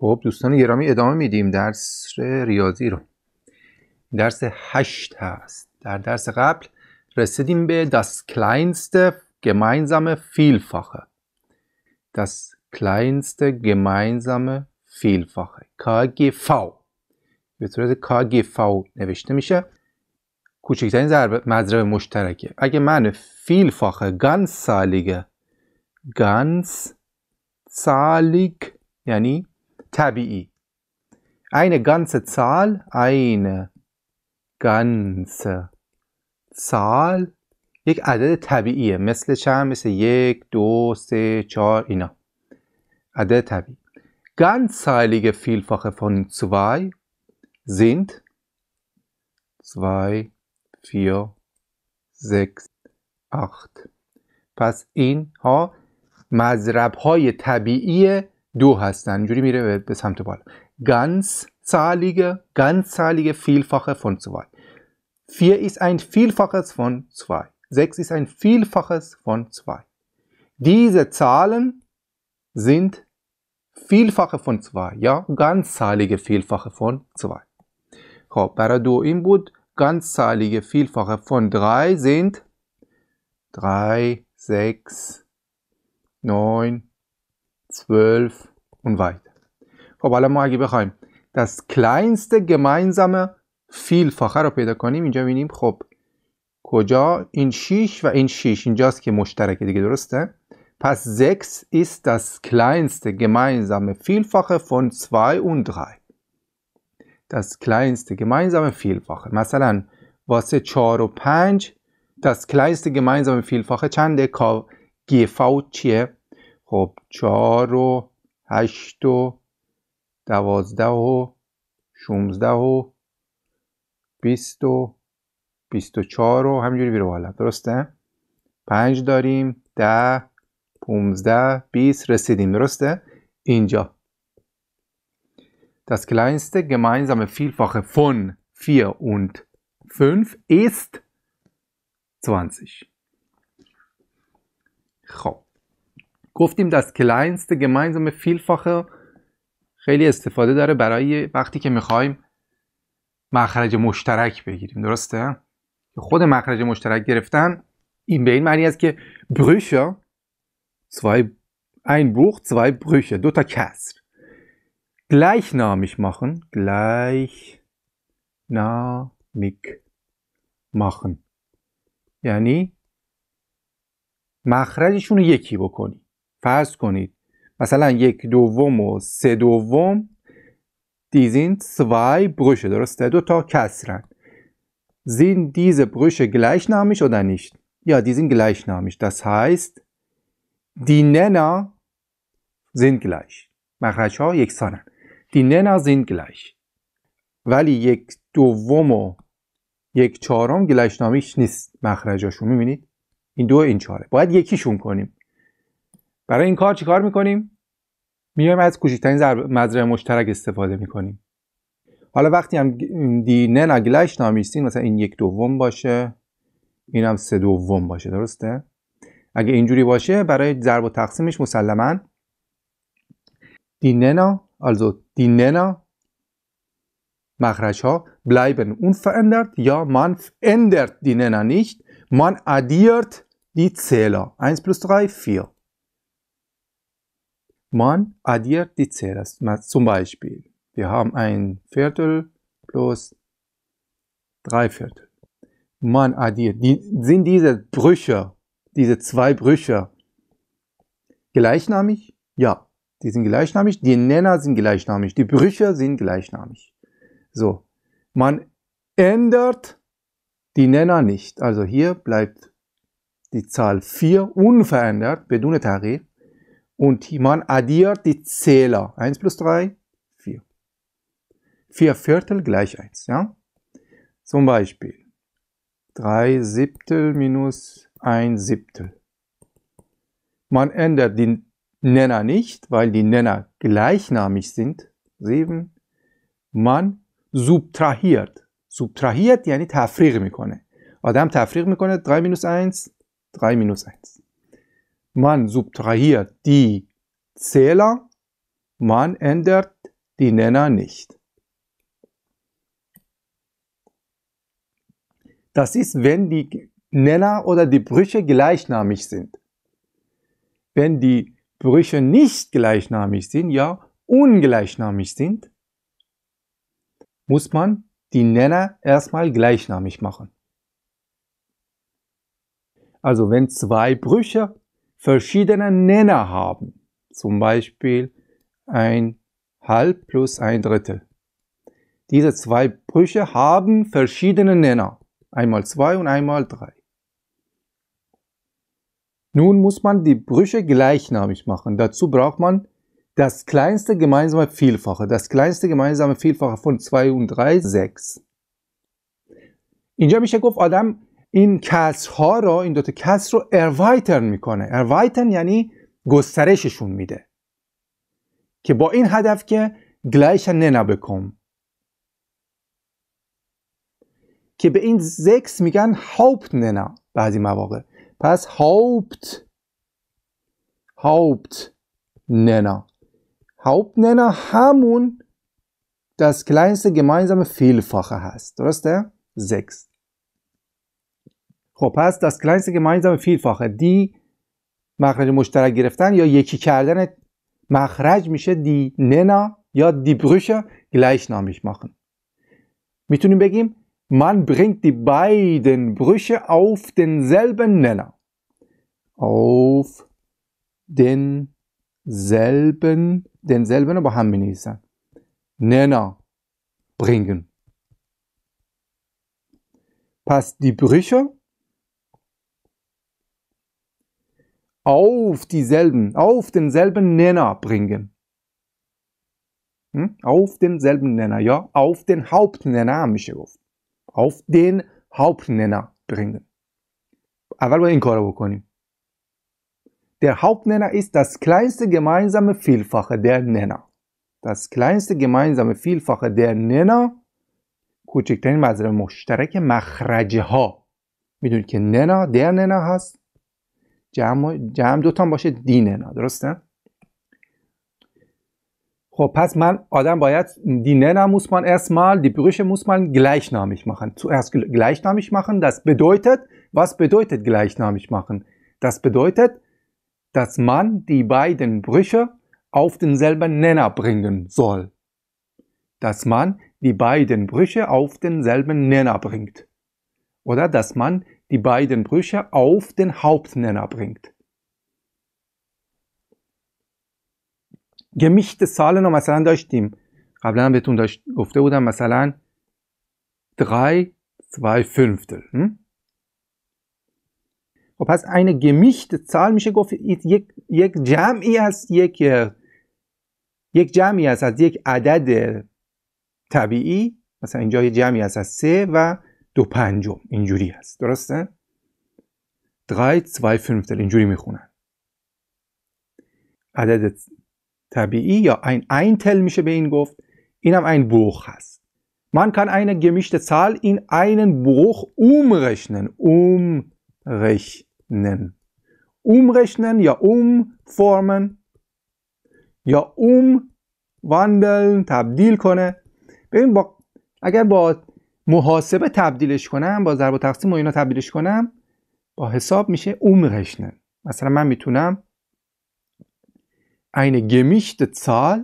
خب دوستان گرامی ادامه میدیم درس ریاضی رو. درس هشت هست. در درس قبل رسیدیم به das kleinste gemeinsame Vielfache das kleinste gemeinsame Vielfache KGV به صورت KGV نوشته میشه. کوچکترین ضرب مضرب مشترکه. اگه من Vielfache ganzzahlige ganzzahlig یعنی طبیعی. eine ganze Zahl eine ganze Zahl یک عدد طبیعیه. مثل چند؟ مثل یک دو سه چهار اینا. عدد طبیعی. ganzzahlige Vielfache von 2 sind 2 4 6 8 پس اینها مذرب های طبیعی دو هستن اینجوری میره به سمت بالا ganzzahlige ganzzahlige Vielfache von 2 4 ist ein Vielfaches von 2 6 ist ein Vielfaches von 2 diese Zahlen sind Vielfache von 2 یا ganzzahlige Vielfache von 2 خب برای دو این بود ganzzahlige Vielfache von 3 sind 3 6 9 12 und weiter. خب حالا ما اگه بخوایم das kleinste gemeinsame Vielfache رو پیدا کنیم اینجا می‌بینیم خب کجا این 6 و این 6 اینجاست که مشترکه دیگه درسته پس 6 ist das kleinste gemeinsame Vielfache von 2 und 3 das kleinste gemeinsame Vielfache مثلا واسه 4 و 5 das kleinste gemeinsame Vielfache چنده GV چیه خب 4 و 8 و 12 و 16 و 20 و 24 و همینجوری بیره بالا. درسته؟ 5 داریم 10 15 20 رسیدیم. درسته؟ اینجا. Das kleinste gemeinsame Vielfache von 4 und 5 ist 20. خب. گفتیم das kleinste gemeinsame Vielfache خیلی استفاده داره برای وقتی که می‌خوایم مخرج مشترک بگیریم. درسته؟ خود مخرج مشترک گرفتن این به این معنی است که Brüche zwei ein Bruch zwei Brüche دو تا کسر. gleichnamig machen gleichnamig machen یعنی مخرجشون رو یکی بکنی. فرض کنید مثلا یک دوم و سه دوم دیزین zwei Brüche درسته دو تا کسرن sind diese Brüche gleichnamig oder nicht? Ja, die sind gleichnamig. Das heißt, die Nenner sind gleich. مخرج ها یکسانن. Die Nenner sind gleich. ولی یک دوم و یک چهارم گلشنامیش نیست مخرجاشون می‌بینید این دو این چهاره باید یکیشون کنیم برای این کار چیکار می‌کنیم؟ میایم از کوچکترین مضرب مشترک استفاده می‌کنیم. حالا وقتی هم دی نه گلش نامیستین مثلا این یک دوم باشه این هم سه دوم باشه درسته؟ اگه اینجوری باشه برای ضرب و تقسیمش مسلما دی ننا also die Nenner مخرج ها bleiben unverändert ja man ändert die Nenner nicht man addiert die Zähler 1 plus 3 4 man addiert die Zähler zum Beispiel wir haben ein Viertel plus drei Viertel man addiert die, sind diese Brüche diese zwei Brüche gleichnamig ja die sind gleichnamig, die Nenner sind gleichnamig, die Brüche sind gleichnamig. So, man ändert die Nenner nicht. Also hier bleibt die Zahl 4 unverändert, bedune Tarif. Und man addiert die Zähler. 1 plus 3, 4. 4 Viertel gleich 1. Ja? Zum Beispiel 3 Siebtel minus 1 Siebtel. Man ändert die Nenner nicht, weil die Nenner gleichnamig sind. 7. Man subtrahiert. subtrahiert یعنی تفریق میکنه. آدم تفریق میکنه 3 minus 1, 3 minus 1. Man subtrahiert die Zähler. Man ändert die Nenner nicht. Das ist, wenn die Nenner oder die Brüche gleichnamig sind. Wenn die Brüche nicht gleichnamig sind, ja ungleichnamig sind, muss man die Nenner erstmal gleichnamig machen. Also wenn zwei Brüche verschiedene Nenner haben, zum Beispiel ein Halb plus ein Drittel. Diese zwei Brüche haben verschiedene Nenner, einmal zwei und einmal drei. Nun muss man die Brüche gleichnamig machen. Dazu braucht man das kleinste gemeinsame Vielfache. Das kleinste gemeinsame Vielfache von 2 und 3 6. اینجا میشه گفت آدم این کسرها رو این دوتا کسر رو اروایتر می‌کنه. اروایتر یعنی گسترششون میده. که با این هدف که گلیش ننا بکن که به این زکس میگن هاوپت ننا بعضی مواقع. پس هاوپت هاوپت ننا Hauptnenner همون das kleinste gemeinsame Vielfache هست. درسته؟ 6 خب پس das kleinste gemeinsame Vielfache دی مخرج مشترک گرفتن یا یکی کردن مخرج میشه دی ننا یا دی بروشه gleichnamig machen می‌تونیم بگیم man bringt die beiden Brüche auf denselben Nenner auf den selben, denselben رو با هم می نویسن ننا bringen پس die Brüche auf dieselben, auf denselben Nenner bringen. Hm? Auf denselben Nenner, ja, auf den Hauptnenner میشه گفت. Auf den Hauptnenner bringen. اول باید این کارو بکنیم. Der Hauptnenner ist das kleinste gemeinsame Vielfache der Nenner. Das kleinste gemeinsame Vielfache der Nenner کوچکترین مضرب مشترک مخرجه ها میدونید که ننا در ننا هست جمع, جمع دوتا باشه دی ننا درسته؟ خب pас man Adam باید die Nenner muss man erstmal die Brüche muss man gleichnamig machen zuerst gleichnamig machen das bedeutet was bedeutet gleichnamig machen das bedeutet dass man die beiden Brüche auf denselben Nenner bringen soll. Dass man die beiden Brüche auf denselben Nenner bringt. Oder dass man die beiden Brüche auf den Hauptnenner bringt. gemischte Zahlen رو مثلا داشتیم قبلا هم بهتون داشت گفته بودم مثلا 3 2 Fünftel خب پس عین گمیشت سال میشه گفت یک, یک جمعی از یک یک جمعی است از یک عدد طبیعی مثلا اینجا یه جمعی است از سه و دو پنجم. اینجوری است درسته؟ درای زوی فنفتل اینجوری می‌خونن. عدد طبیعی یا این این تل میشه به این گفت. اینم این بوخ هست. من کن این گمیشت سال این این بوخ اوم رشنن اوم رشنن اوم رشنن یا اوم فرمن یا اوم واندل تبدیل کنه. ببین با اگر با محاسبه تبدیلش کنم با ضرب و تقسیم و اینا تبدیلش کنم با حساب میشه umrechnen مثلا من می‌تونم eine gemischte Zahl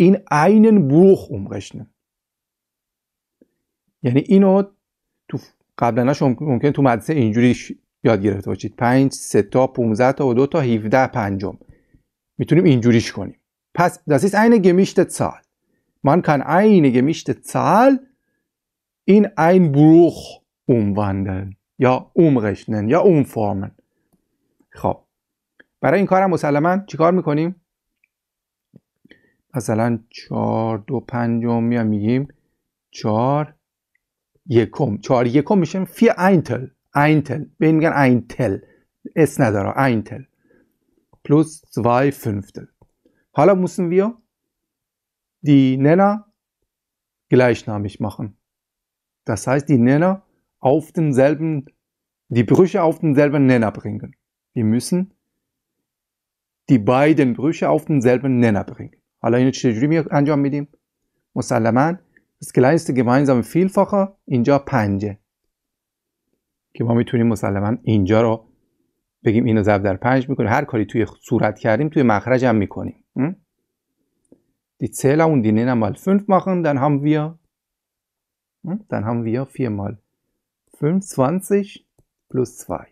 in einen Bruch umrechnen یعنی اینو تو قبلا ممکن تو مدرسه اینجوری یاد گرفته باشید. 5 3 تا 15 تا و 2 تا 17 پنجم. می‌تونیم اینجوریش کنیم. پس das ist eine gemischte Zahl man kann eine gemischte Zahl in ein Bruch umwandeln. یا umrechnen یا umformen. خب برای این کارم مسلما چیکار می‌کنیم؟ مثلا 4 2 پنجم میام میگیم 4 یکم. چهار یکم میشه vier Eintel. Eintel. به این میگن Eintel. s نداره. Eintel. plus 2 Fünftel. حالا müssen wir die Nenner gleichnamig machen. Das heißt, die Nenner auf denselben, die Brüche auf denselben Nenner bringen. Wir müssen die beiden Brüche auf denselben Nenner bringen حالا اینو چجوری می انجام میدیم مسلما das kleinste gemeinsame Vielfache اینجا پنجه که ما میتونیم مسلما اینجا رو بگیم اینو ضرب در پنج میکنیم هر کاری توی صورت کردیم توی مخرج هم میکنیم Die Zähler und die Nenner mal 5 machen, dann haben wir dann haben wir 4 mal 25 plus 2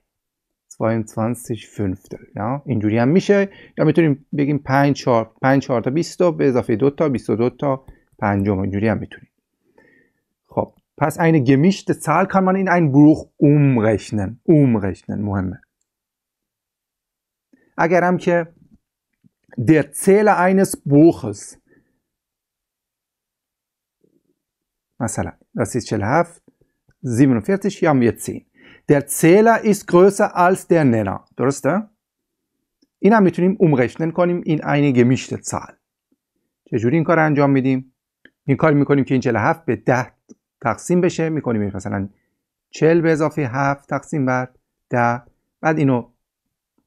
22 fünftel یا اینجوری هم میشه یا میتونیم بگیم 5 4 5 4 تا 20 به اضافه 2 تا 22 تا پنجم اینجوری هم میتونیم خب پس eine gemischte Zahl kann man in einen Bruch umrechnen umrechnen مهمه اگر هم که der Zähler eines Bruches مثلا das ist 47 47 hier haben wir 10 Der Zähler ist größer als der Nenner. درسته؟ این هم می‌تونیم umrechnen کنیم این eine gemischte Zahl. چجوری این کار انجام میدیم؟ این کار می‌کنیم که این 47 به 10 تقسیم بشه می‌کنیم مثلا 40 به اضافه 7 تقسیم بر 10 بعد اینو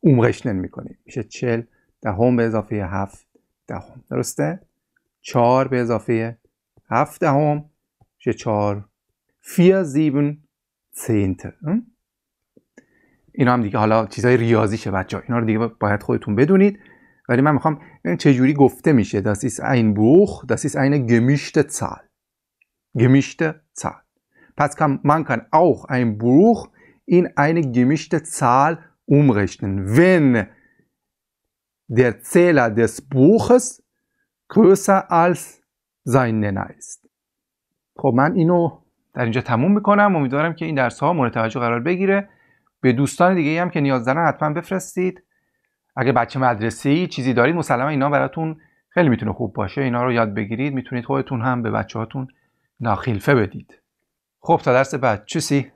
umrechnen می‌کنیم میشه 40 دهم به اضافه 7 دهم درسته؟ 4 به اضافه 7 دهم میشه 4 4 7 zehntel اینا هم دیگه حالا چیزای ریاضیشه بچه ها اینا رو دیگه باید خودتون بدونید ولی من میخوام چه جوری گفته میشه das ist ein Buch das ist eine gemischte Zahl gemischte Zahl پس kann, man kann auch ein Buch in eine gemischte Zahl umrechnen wenn der Zähler des Buches größer als sein Nenner ist خب من اینو در اینجا تموم می‌کنم. امیدوارم که این درس ها مورد توجه قرار بگیره. به دوستان دیگه هم که نیاز دارن حتما بفرستید. اگه بچه مدرسه ای چیزی دارید مسلما اینا براتون خیلی می‌تونه خوب باشه. اینا رو یاد بگیرید. می‌تونید خودتون هم به بچه هاتون ناخیلفه بدید. خب تا درس بعد. چوسی؟